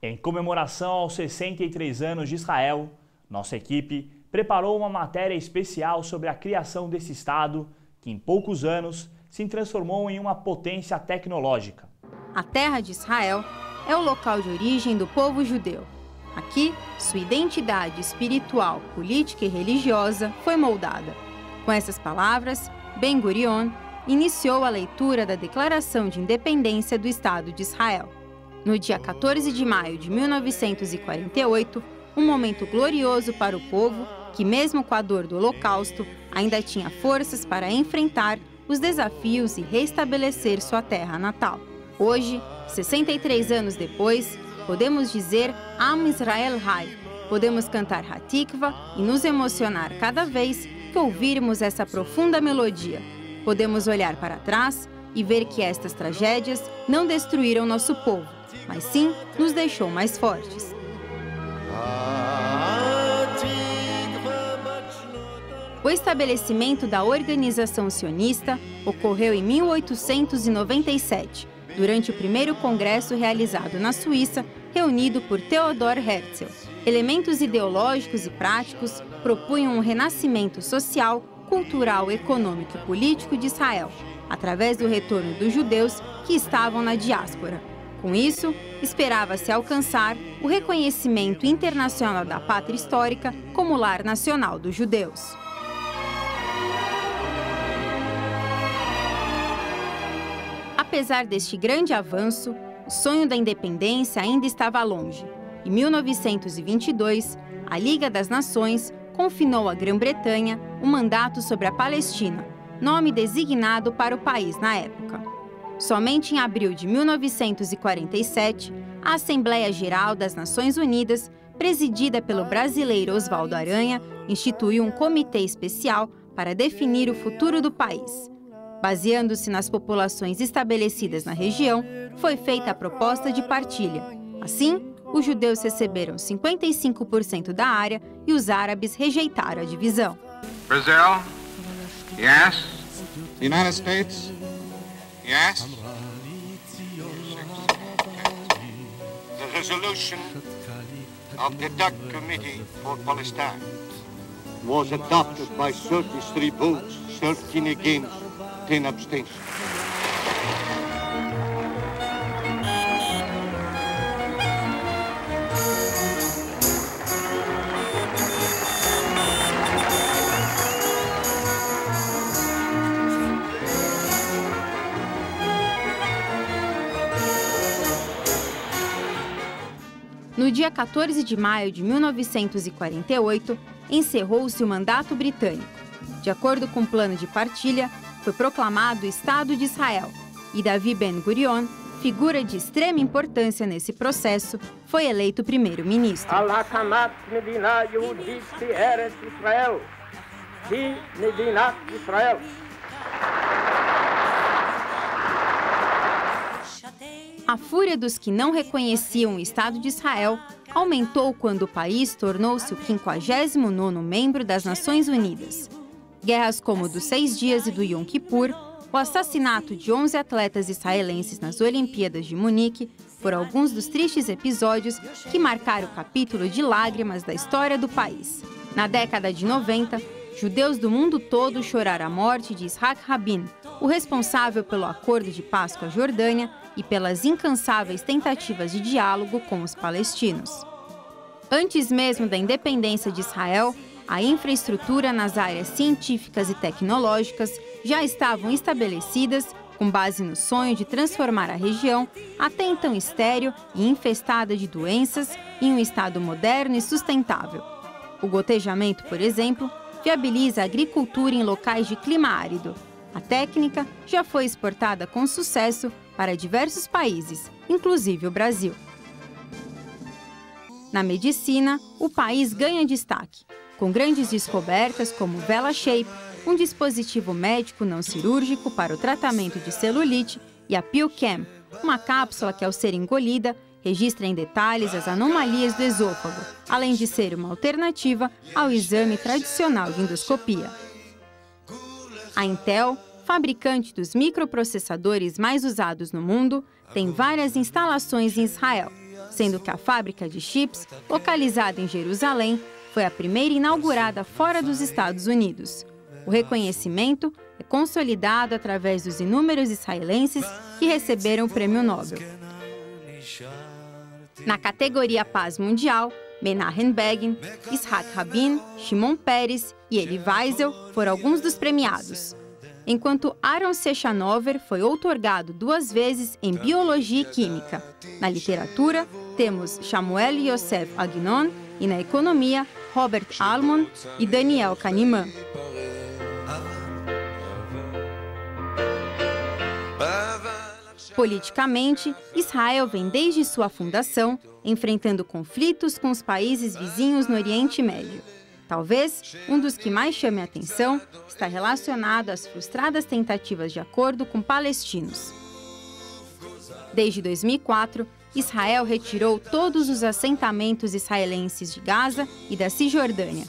Em comemoração aos 63 anos de Israel, nossa equipe preparou uma matéria especial sobre a criação desse Estado, que em poucos anos se transformou em uma potência tecnológica. A terra de Israel é o local de origem do povo judeu. Aqui, sua identidade espiritual, política e religiosa foi moldada. Com essas palavras, Ben Gurion iniciou a leitura da Declaração de Independência do Estado de Israel. No dia 14 de maio de 1948, um momento glorioso para o povo que, mesmo com a dor do Holocausto, ainda tinha forças para enfrentar os desafios e restabelecer sua terra natal. Hoje, 63 anos depois, podemos dizer Am Israel Hai. Podemos cantar Hatikva e nos emocionar cada vez que ouvirmos essa profunda melodia. Podemos olhar para trás e ver que estas tragédias não destruíram nosso povo, mas sim nos deixou mais fortes. O estabelecimento da organização sionista ocorreu em 1897, durante o primeiro congresso realizado na Suíça, reunido por Theodor Herzl. Elementos ideológicos e práticos propunham um renascimento social, cultural, econômico e político de Israel, através do retorno dos judeus que estavam na diáspora. Com isso, esperava-se alcançar o reconhecimento internacional da pátria histórica como lar nacional dos judeus. Apesar deste grande avanço, o sonho da independência ainda estava longe. Em 1922, a Liga das Nações confinou à Grã-Bretanha o mandato sobre a Palestina, nome designado para o país na época. Somente em abril de 1947, a Assembleia Geral das Nações Unidas, presidida pelo brasileiro Oswaldo Aranha, instituiu um comitê especial para definir o futuro do país. Baseando-se nas populações estabelecidas na região, foi feita a proposta de partilha. Assim, os judeus receberam 55% da área e os árabes rejeitaram a divisão. Brazil? Yes. United States? Yes. The resolution of the DUC Committee for Palestine was adopted by 33 votes, 13 against, 10 abstentions. No dia 14 de maio de 1948, encerrou-se o mandato britânico. De acordo com o plano de partilha, foi proclamado Estado de Israel e Davi Ben-Gurion, figura de extrema importância nesse processo, foi eleito primeiro-ministro. A fúria dos que não reconheciam o Estado de Israel aumentou quando o país tornou-se o 59º membro das Nações Unidas. Guerras como o dos Seis Dias e do Yom Kippur, o assassinato de 11 atletas israelenses nas Olimpíadas de Munique foram alguns dos tristes episódios que marcaram o capítulo de lágrimas da história do país. Na década de 90, judeus do mundo todo choraram a morte de Isaac Rabin, o responsável pelo acordo de paz com a Jordânia e pelas incansáveis tentativas de diálogo com os palestinos. Antes mesmo da independência de Israel, a infraestrutura nas áreas científicas e tecnológicas já estavam estabelecidas com base no sonho de transformar a região, até então estéril e infestada de doenças, em um estado moderno e sustentável. O gotejamento, por exemplo, viabiliza a agricultura em locais de clima árido. A técnica já foi exportada com sucesso para diversos países, inclusive o Brasil. Na medicina, o país ganha destaque, com grandes descobertas como Vela Shape, um dispositivo médico não cirúrgico para o tratamento de celulite, e a PillCam, uma cápsula que, ao ser engolida, registra em detalhes as anomalias do esôfago, além de ser uma alternativa ao exame tradicional de endoscopia. A Intel fabricante dos microprocessadores mais usados no mundo, tem várias instalações em Israel. sendo que a fábrica de chips, localizada em Jerusalém, foi a primeira inaugurada fora dos Estados Unidos. O reconhecimento é consolidado através dos inúmeros israelenses que receberam o prêmio Nobel. Na categoria Paz Mundial, Menachem Begin, Ishak Rabin, Shimon Peres e Elie Wiesel foram alguns dos premiados. Enquanto Aaron Sechanover foi outorgado duas vezes em Biologia e Química. Na literatura, temos Samuel Yosef Agnon e na economia, Robert Almond e Daniel Kahneman. Politicamente, Israel vem desde sua fundação enfrentando conflitos com os países vizinhos no Oriente Médio. Talvez um dos que mais chame a atenção está relacionado às frustradas tentativas de acordo com palestinos. Desde 2004, Israel retirou todos os assentamentos israelenses de Gaza e da Cisjordânia.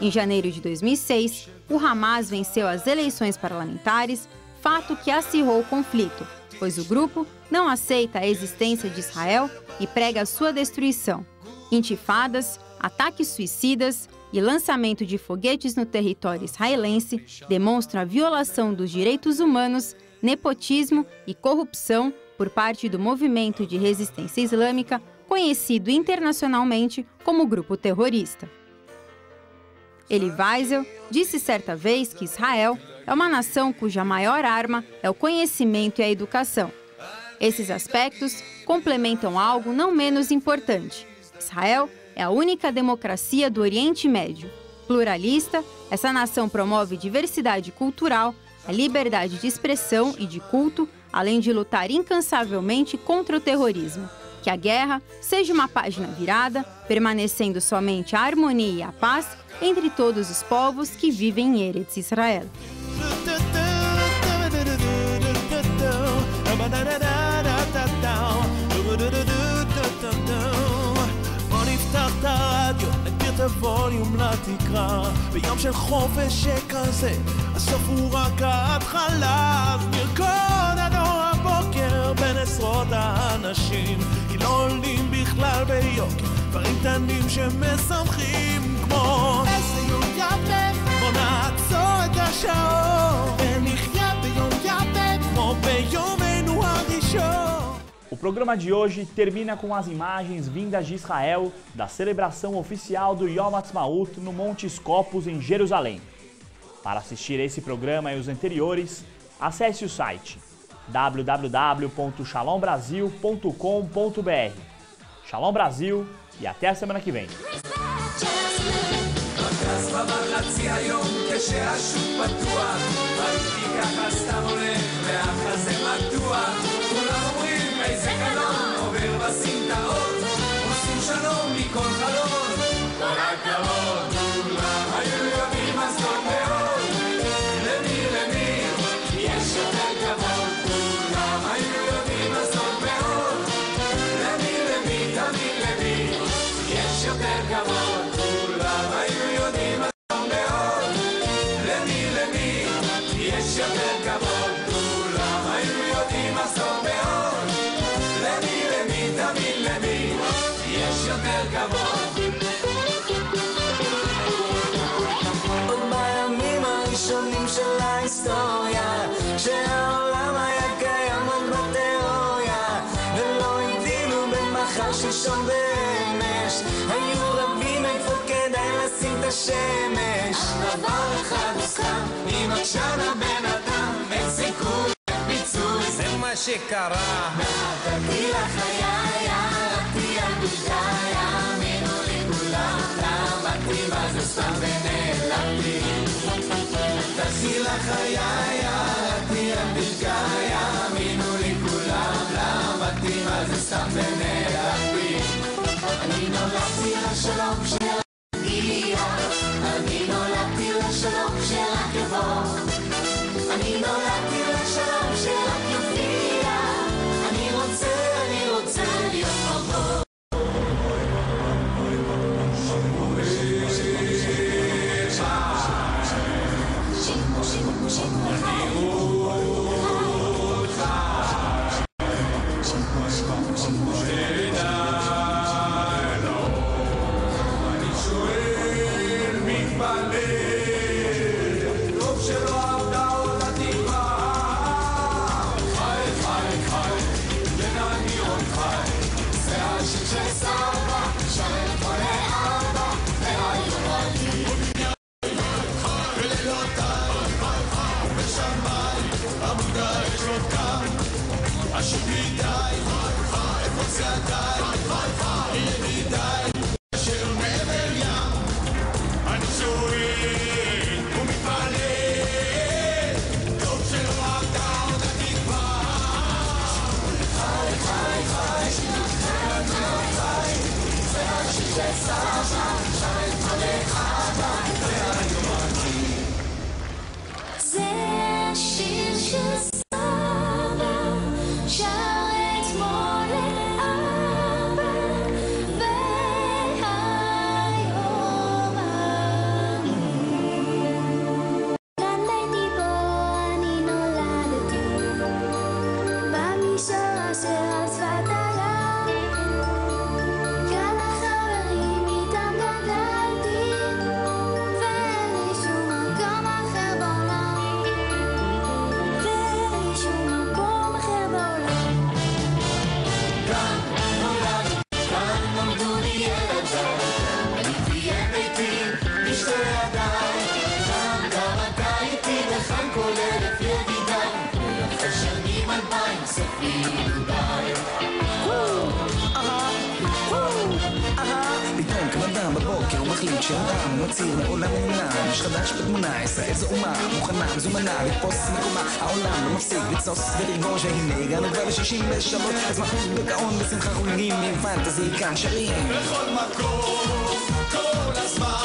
Em janeiro de 2006, o Hamas venceu as eleições parlamentares, fato que acirrou o conflito, pois o grupo não aceita a existência de Israel e prega sua destruição. Intifadas, ataques suicidas e lançamento de foguetes no território israelense demonstram a violação dos direitos humanos, nepotismo e corrupção por parte do movimento de resistência islâmica, conhecido internacionalmente como grupo terrorista. Elie Wiesel disse certa vez que Israel é uma nação cuja maior arma é o conhecimento e a educação. Esses aspectos complementam algo não menos importante. Israel é a única democracia do Oriente Médio. Pluralista, essa nação promove diversidade cultural, a liberdade de expressão e de culto, além de lutar incansavelmente contra o terrorismo que a guerra seja uma página virada, permanecendo somente a harmonia e a paz entre todos os povos que vivem em Eretz Israel. הווליום לתקרה. ביום של חופש שכזה הסוף הוא רק ההתחלה. אז נרקוד עד אור הבוקר בין עשרות האנשים. כי לא עולים בכלל ביוקר דברים קטנים שמשמחים כמו איזה יום יפה. בוא נעצור את השעון programa de hoje termina com as imagens vindas de Israel da celebração oficial do Yom Ha'atzmaut no Monte Scopus, em Jerusalém. Para assistir esse programa e os anteriores, acesse o site www.shalombrasil.com.br. Shalom Brasil e até a semana que vem. כל הכבוד, השמש. דבר אחד הוסכם אם עקשן הבן אדם אין סיכוי פיצוי זה מה שקרה. נתתי לחיי, הלכתי על בשדי, האמינו לי כולם, למדתי מה זה סתם ונעלמתי. נתתי לחיי, הלכתי על בשדי, האמינו לי כולם, למדתי מה זה סתם ונעלמתי. אני נולדתי לשלום After all. אותם השביתה היא ידידיי מחליט שאדם מוציא מעולם אמונה מחדש בתמונה אעשה איזו אומה מוכנה מזומנה לתפוס מקומה העולם לא מפסיק לצוס ולרגוש והנה הגענו כבר לשישים ושלוש אז מחליט בגאון בשמחה חוגגים עם פנטזי כאן שרים בכל מקום כל הזמן יש